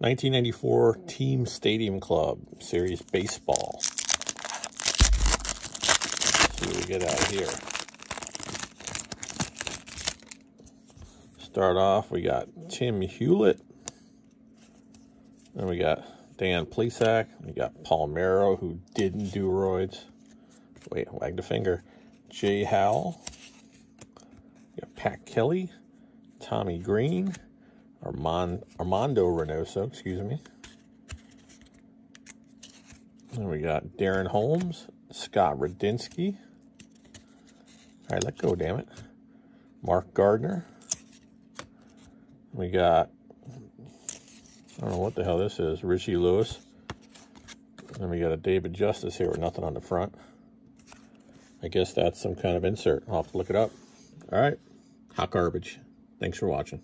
1994 Team Stadium Club Series Baseball. Let's see what we get out of here. Start off, we got Tim Hulett. Then we got Dan Plesac. We got Palmeiro, who didn't do roids. Wait, wag the finger. Jay Howell. We got Pat Kelly. Tommy Greene. Armand, Armando Reynoso, excuse me. Then we got Darren Holmes, Scott Radinsky. All right, let go, damn it. Mark Gardner. We got, I don't know what the hell this is, Richie Lewis. Then we got a David Justice here with nothing on the front. I guess that's some kind of insert. I'll have to look it up. All right, hot garbage. Thanks for watching.